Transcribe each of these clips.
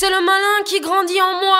C'est le malin qui grandit en moi.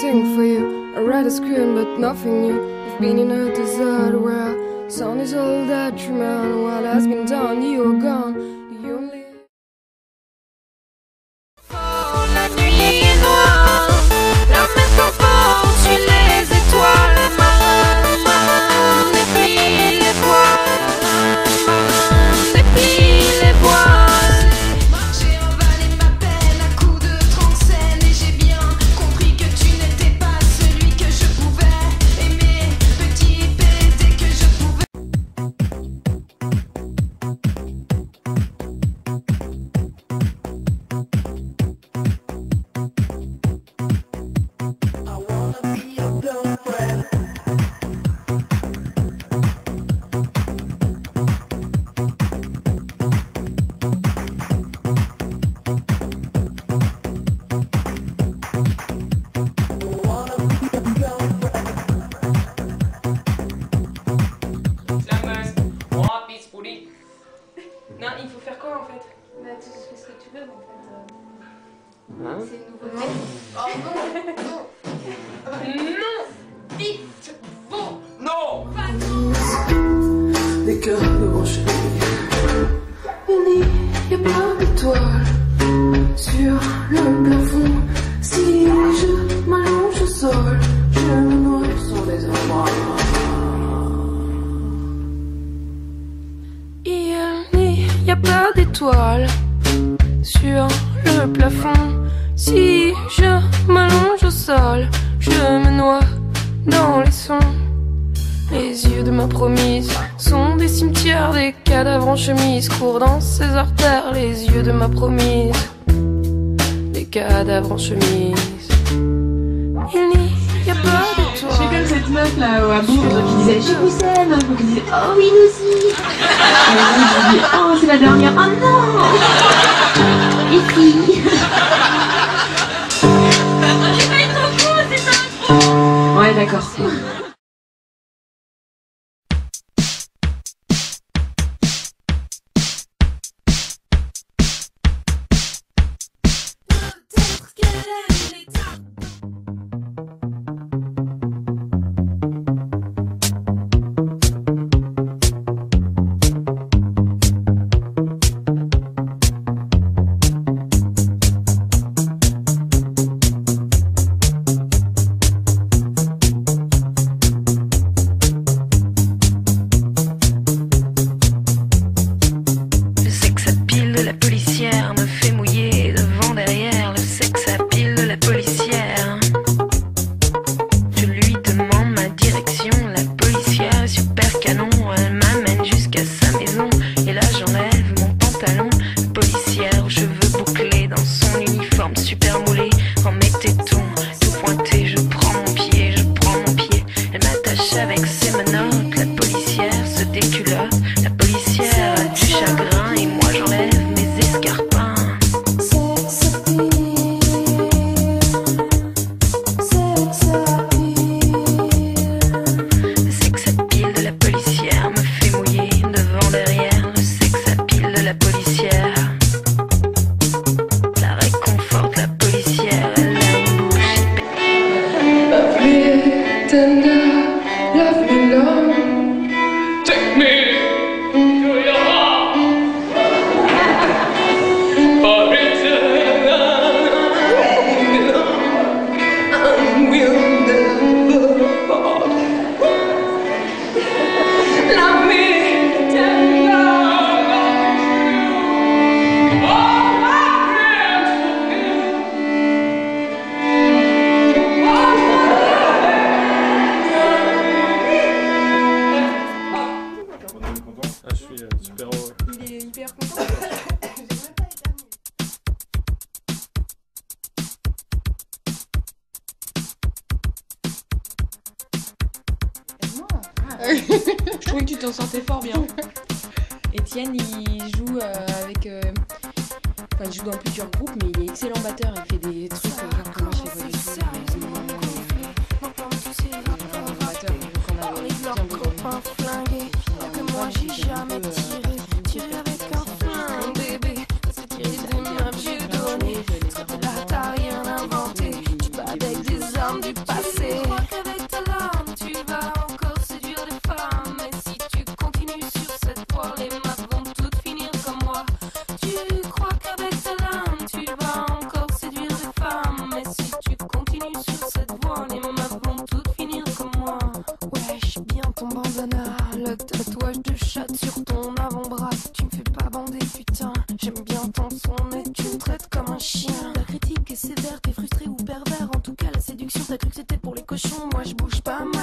Sing for you. I rather scream, but nothing new. You've been in a desert where sun is all that you man. What has been done, you Non, il faut faire quoi en fait? Bah, tu fais ce que tu veux, en fait. euh, Hein? C'est une nouveauté. Oh non, non. Non. Vite sur le plafond. Si je m'allonge au sol, je me noie dans les sons. Les yeux de ma promise sont des cimetières, des cadavres en chemise courent dans ses artères. Les yeux de ma promise, des cadavres en chemise. Il n'y a pas d'étoiles. comme cette meuf là au Hambourg qui disait Je vous aime, vous qui disait Oh oui, nous aussi. Et moi, je dis Oh, c'est la dernière, oh non Ici Ouais, d'accord. je trouvais que tu t'en sentais fort bien. Etienne, il joue euh, avec. Euh, enfin, il joue dans plusieurs groupes, mais il est excellent batteur. Il fait des trucs. Euh, t'es frustré ou pervers. En tout cas, la séduction, t'as cru que c'était pour les cochons. Moi, je bouge pas mal.